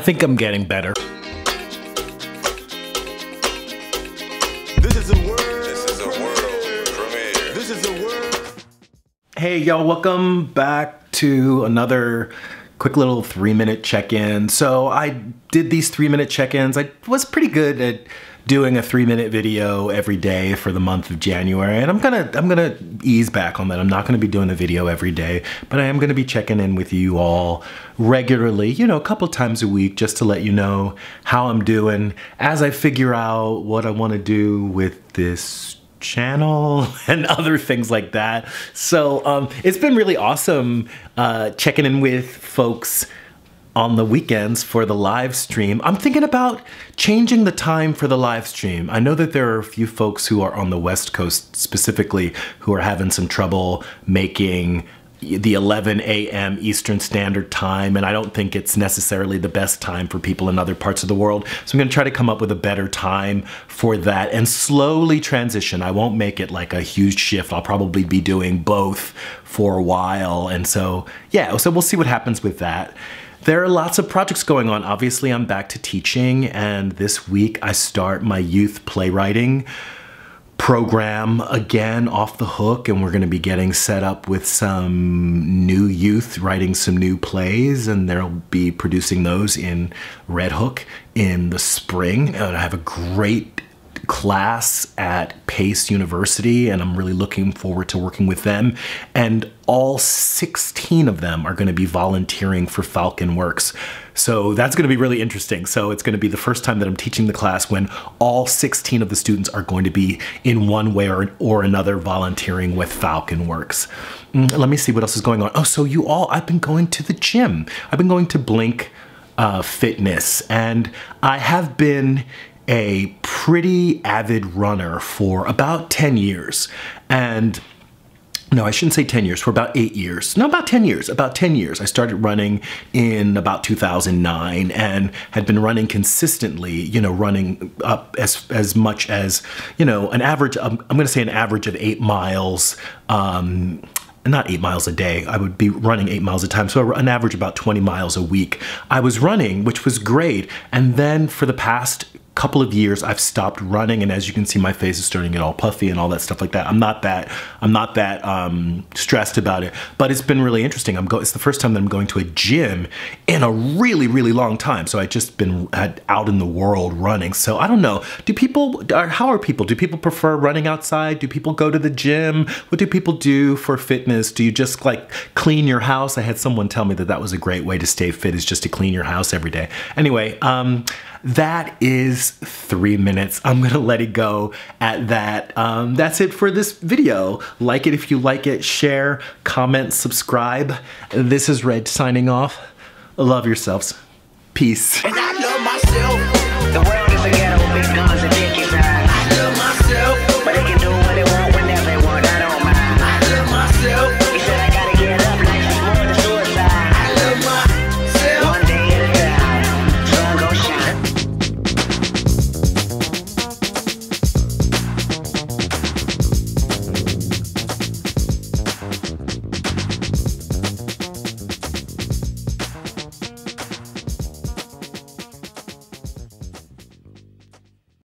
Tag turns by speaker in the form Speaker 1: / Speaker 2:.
Speaker 1: think I'm getting better.
Speaker 2: This is a word.
Speaker 3: This is a world premiere.
Speaker 2: This is a word.
Speaker 1: Hey, y'all, welcome back to another quick little three minute check in. So, I did these three minute check ins. I was pretty good at doing a three minute video every day for the month of January. And I'm gonna I'm gonna ease back on that. I'm not gonna be doing a video every day, but I am gonna be checking in with you all regularly, you know, a couple times a week just to let you know how I'm doing as I figure out what I wanna do with this channel and other things like that. So um, it's been really awesome uh, checking in with folks on the weekends for the live stream. I'm thinking about changing the time for the live stream. I know that there are a few folks who are on the West Coast specifically who are having some trouble making the 11 a.m. Eastern Standard Time, and I don't think it's necessarily the best time for people in other parts of the world. So I'm gonna try to come up with a better time for that and slowly transition. I won't make it like a huge shift. I'll probably be doing both for a while. And so, yeah, so we'll see what happens with that. There are lots of projects going on. Obviously, I'm back to teaching, and this week I start my youth playwriting program again off the hook and we're going to be getting set up with some new youth writing some new plays and they'll be producing those in Red Hook in the spring. And I have a great class at Pace University and I'm really looking forward to working with them and all 16 of them are going to be volunteering for Falcon Works. So that's going to be really interesting. So it's going to be the first time that I'm teaching the class when all 16 of the students are going to be in one way or, or another volunteering with Falcon Works. Mm, let me see what else is going on. Oh, so you all, I've been going to the gym. I've been going to Blink uh, Fitness and I have been a pretty avid runner for about 10 years. And no, I shouldn't say 10 years, for about eight years. No, about 10 years, about 10 years. I started running in about 2009 and had been running consistently, you know, running up as, as much as, you know, an average, um, I'm going to say an average of eight miles, um, not eight miles a day. I would be running eight miles a time. So an average about 20 miles a week. I was running, which was great. And then for the past couple of years I've stopped running and as you can see my face is starting to get all puffy and all that stuff like that. I'm not that I'm not that um, stressed about it but it's been really interesting. I'm go it's the first time that I'm going to a gym in a really really long time. So I just been out in the world running. So I don't know. Do people how are people? Do people prefer running outside? Do people go to the gym? What do people do for fitness? Do you just like clean your house? I had someone tell me that that was a great way to stay fit is just to clean your house every day. Anyway um, that is three minutes. I'm gonna let it go at that. Um, that's it for this video. Like it if you like it, share, comment, subscribe. This is Reg signing off. Love yourselves. Peace.